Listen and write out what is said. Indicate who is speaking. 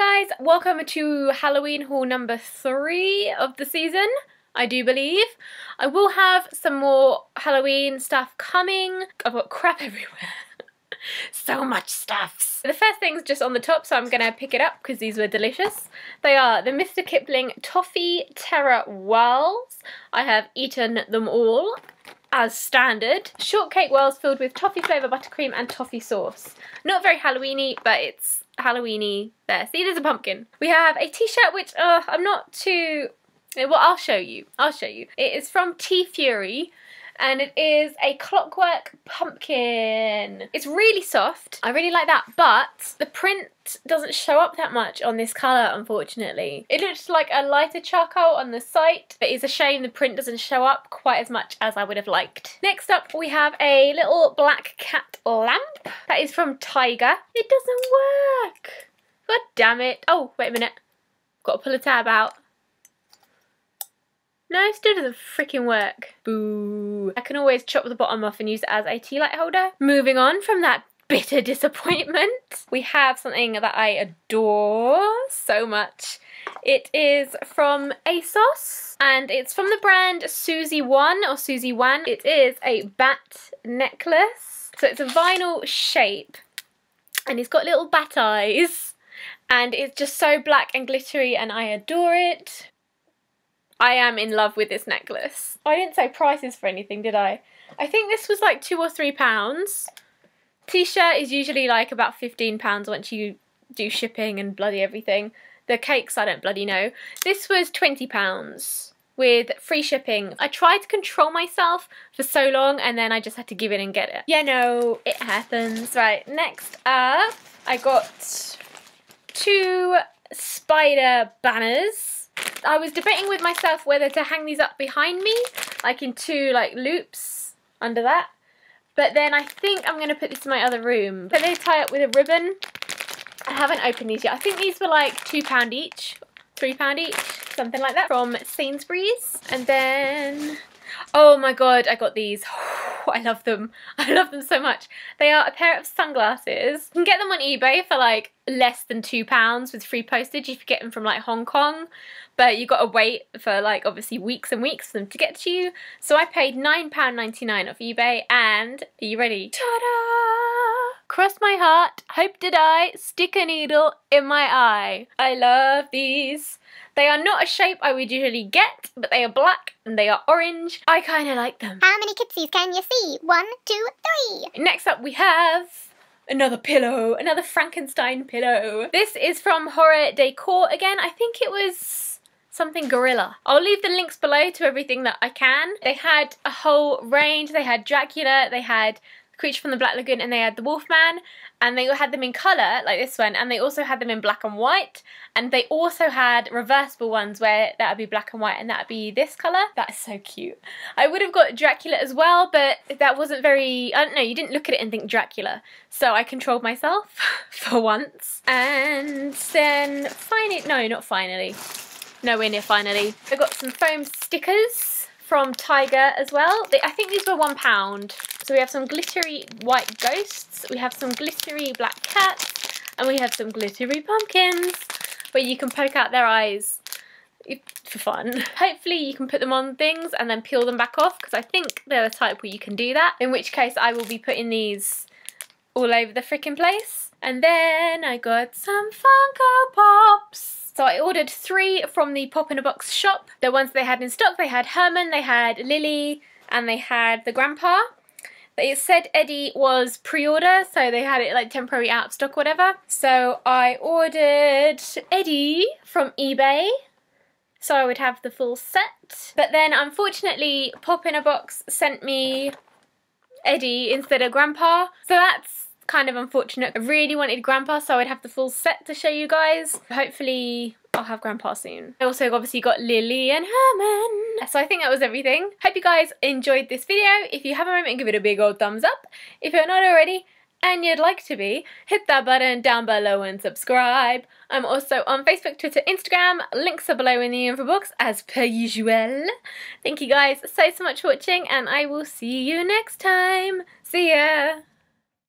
Speaker 1: Guys, welcome to Halloween haul number three of the season, I do believe. I will have some more Halloween stuff coming. I've got crap everywhere. so much stuffs. The first thing's just on the top, so I'm to pick it up because these were delicious. They are the Mr. Kipling Toffee Terror Whirls. I have eaten them all as standard. Shortcake whirls filled with toffee flavour buttercream and toffee sauce. Not very Halloweeny, but it's Halloweeny there. See, there's a pumpkin. We have a t-shirt which uh, I'm not too... Well, I'll show you. I'll show you. It is from TeeFury and it is a clockwork pumpkin. It's really soft. I really like that, but the print doesn't show up that much on this colour, unfortunately. It looks like a lighter charcoal on the site, but it's a shame the print doesn't show up quite as much as I would have liked. Next up, we have a little black cat lamp. That is from Tiger. It doesn't work. God damn it. Oh, wait a minute. Got to pull a tab out. No, still doesn't freaking work. Boo. I can always chop the bottom off and use it as a tea light holder. Moving on from that bitter disappointment, we have something that I adore so much. It is from ASOS and it's from the brand Suzy Wan or Susie One. It is a bat necklace. So it's a vinyl shape and it's got little bat eyes and it's just so black and glittery and I adore it. I am in love with this necklace. I didn't say prices for anything, did I? I think this was like two or three pounds. T-shirt is usually like about 15 pounds once you do shipping and bloody everything. The cakes, I don't bloody know. This was 20 pounds with free shipping. I tried to control myself for so long and then I just had to give in and get it. Yeah, no, it happens. Right, next up, I got two spider banners I was debating with myself whether to hang these up behind me, like in two like loops under that. But then I think I'm going to put this in my other room. But they tie up with a ribbon. I haven't opened these yet. I think these were like £2 each, £3 each, something like that from Sainsbury's. And then, oh my god, I got these. I love them. I love them so much. They are a pair of sunglasses. You can get them on eBay for like less than £2 with free postage if you get them from like Hong Kong. But you got to wait for like obviously weeks and weeks for them to get to you. So I paid £9.99 off eBay and, are you ready? Ta-da! Cross my heart, hope to die, stick a needle in my eye. I love these. They are not a shape I would usually get, but they are black and they are orange. I kind of like them.
Speaker 2: How many kitsies can you see? One, two, three.
Speaker 1: Next up we have another pillow, another Frankenstein pillow. This is from Horror Decor again. I think it was something gorilla. I'll leave the links below to everything that I can. They had a whole range. They had Dracula, they had Creature from the Black Lagoon and they had the Wolfman and they had them in colour like this one and they also had them in black and white and they also had reversible ones where that would be black and white and that would be this colour. That is so cute. I would have got Dracula as well but that wasn't very, I don't know, you didn't look at it and think Dracula. So I controlled myself for once. And then finally, no not finally, nowhere near finally. I got some foam stickers from Tiger as well. They, I think these were one pound. So we have some glittery white ghosts, we have some glittery black cats, and we have some glittery pumpkins where you can poke out their eyes for fun. Hopefully you can put them on things and then peel them back off because I think they're the type where you can do that. In which case I will be putting these all over the freaking place. And then I got some Funko Pops. So I ordered three from the Pop in a Box shop. The ones they had in stock, they had Herman, they had Lily, and they had the Grandpa. It said Eddie was pre-order, so they had it like temporary out of stock whatever. So I ordered Eddie from eBay so I would have the full set. But then unfortunately Pop in a Box sent me Eddie instead of Grandpa. So that's kind of unfortunate. I really wanted Grandpa so I'd have the full set to show you guys. Hopefully I'll have Grandpa soon. I also obviously got Lily and Herman. So I think that was everything. Hope you guys enjoyed this video. If you have a moment, give it a big old thumbs up. If you're not already, and you'd like to be, hit that button down below and subscribe. I'm also on Facebook, Twitter, Instagram. Links are below in the info box as per usual. Thank you guys so, so much for watching and I will see you next time. See ya!